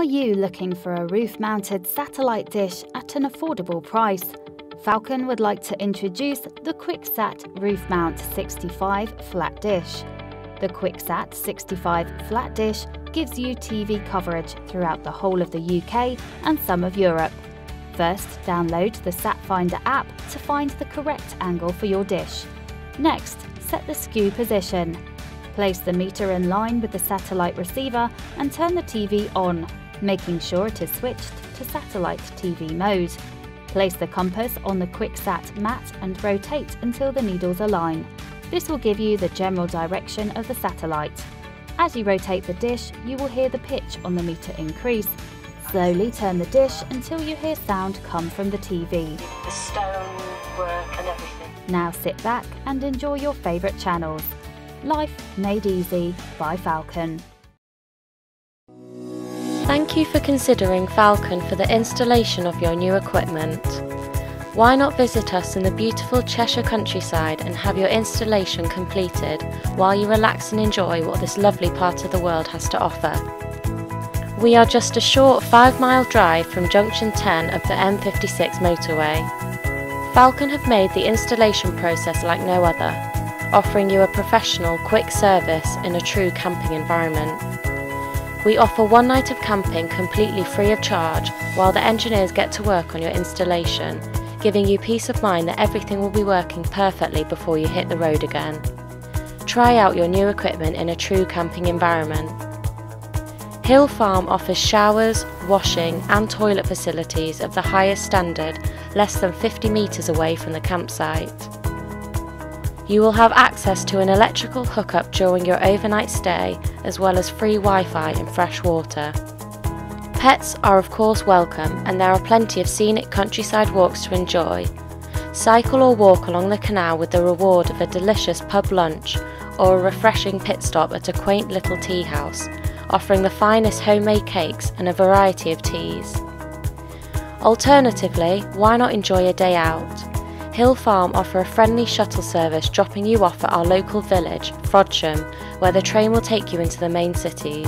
Are you looking for a roof mounted satellite dish at an affordable price? Falcon would like to introduce the QuickSat Roof Mount 65 Flat Dish. The QuickSat 65 Flat Dish gives you TV coverage throughout the whole of the UK and some of Europe. First, download the SatFinder app to find the correct angle for your dish. Next, set the skew position. Place the meter in line with the satellite receiver and turn the TV on making sure it is switched to satellite TV mode. Place the compass on the QuickSat mat and rotate until the needles align. This will give you the general direction of the satellite. As you rotate the dish, you will hear the pitch on the meter increase. Slowly turn the dish until you hear sound come from the TV. The stone work and everything. Now sit back and enjoy your favourite channels. Life Made Easy by Falcon. Thank you for considering Falcon for the installation of your new equipment. Why not visit us in the beautiful Cheshire countryside and have your installation completed while you relax and enjoy what this lovely part of the world has to offer? We are just a short 5 mile drive from junction 10 of the M56 motorway. Falcon have made the installation process like no other, offering you a professional, quick service in a true camping environment. We offer one night of camping completely free of charge while the engineers get to work on your installation, giving you peace of mind that everything will be working perfectly before you hit the road again. Try out your new equipment in a true camping environment. Hill Farm offers showers, washing and toilet facilities of the highest standard less than 50 metres away from the campsite. You will have access to an electrical hookup during your overnight stay, as well as free Wi Fi and fresh water. Pets are, of course, welcome, and there are plenty of scenic countryside walks to enjoy. Cycle or walk along the canal with the reward of a delicious pub lunch or a refreshing pit stop at a quaint little tea house, offering the finest homemade cakes and a variety of teas. Alternatively, why not enjoy a day out? Hill Farm offer a friendly shuttle service dropping you off at our local village, Frodsham, where the train will take you into the main cities.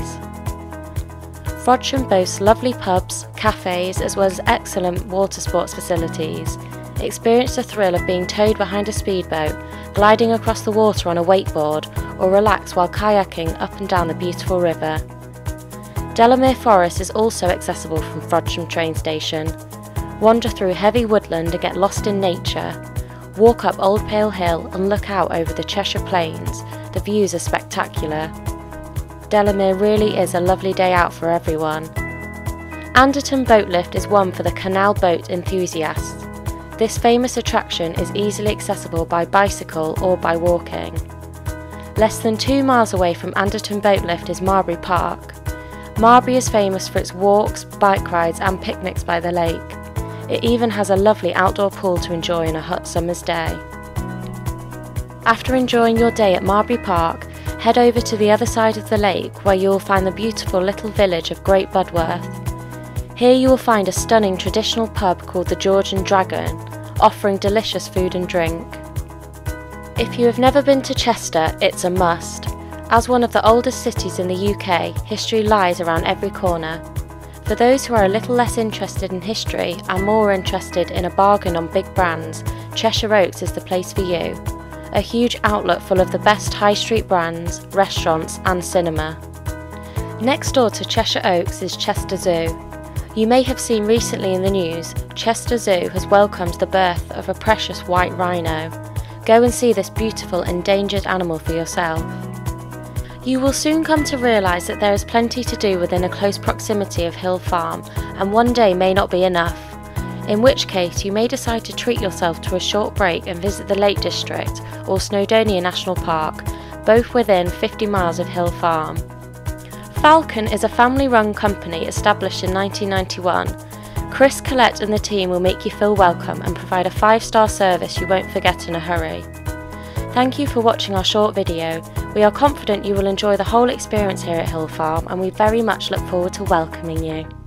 Frodsham boasts lovely pubs, cafes, as well as excellent water sports facilities. Experience the thrill of being towed behind a speedboat, gliding across the water on a wakeboard, or relax while kayaking up and down the beautiful river. Delamere Forest is also accessible from Frodsham train station wander through heavy woodland and get lost in nature, walk up Old Pale Hill and look out over the Cheshire Plains, the views are spectacular. Delamere really is a lovely day out for everyone. Anderton Boat Lift is one for the canal boat enthusiasts. This famous attraction is easily accessible by bicycle or by walking. Less than two miles away from Anderton Boat Lift is Marbury Park. Marbury is famous for its walks, bike rides and picnics by the lake. It even has a lovely outdoor pool to enjoy on a hot summer's day. After enjoying your day at Marbury Park, head over to the other side of the lake where you will find the beautiful little village of Great Budworth. Here you will find a stunning traditional pub called the George and Dragon, offering delicious food and drink. If you have never been to Chester, it's a must. As one of the oldest cities in the UK, history lies around every corner, for those who are a little less interested in history and more interested in a bargain on big brands, Cheshire Oaks is the place for you. A huge outlet full of the best high street brands, restaurants, and cinema. Next door to Cheshire Oaks is Chester Zoo. You may have seen recently in the news, Chester Zoo has welcomed the birth of a precious white rhino. Go and see this beautiful endangered animal for yourself. You will soon come to realise that there is plenty to do within a close proximity of Hill Farm, and one day may not be enough. In which case, you may decide to treat yourself to a short break and visit the Lake District or Snowdonia National Park, both within 50 miles of Hill Farm. Falcon is a family run company established in 1991. Chris Collette and the team will make you feel welcome and provide a five star service you won't forget in a hurry. Thank you for watching our short video. We are confident you will enjoy the whole experience here at Hill Farm and we very much look forward to welcoming you.